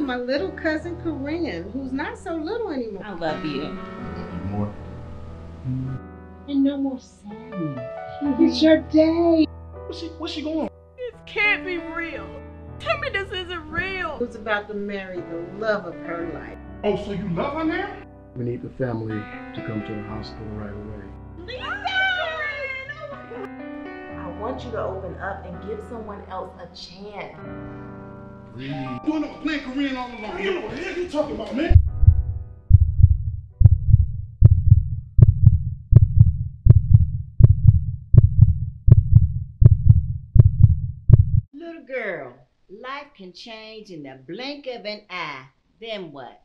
my little cousin Corinne, who's not so little anymore. I love you. More. And no more sadness. It's your day. What's she, what's she going? This can't be real. Tell me this isn't real. Who's about to marry the love of her life. Oh, so you love her now? We need the family to come to the hospital right away. Lisa! I want you to open up and give someone else a chance. Breathe. Doing up playing Corinne all along. You know what the hell you talking about, man? Little girl, life can change in the blink of an eye. Then what?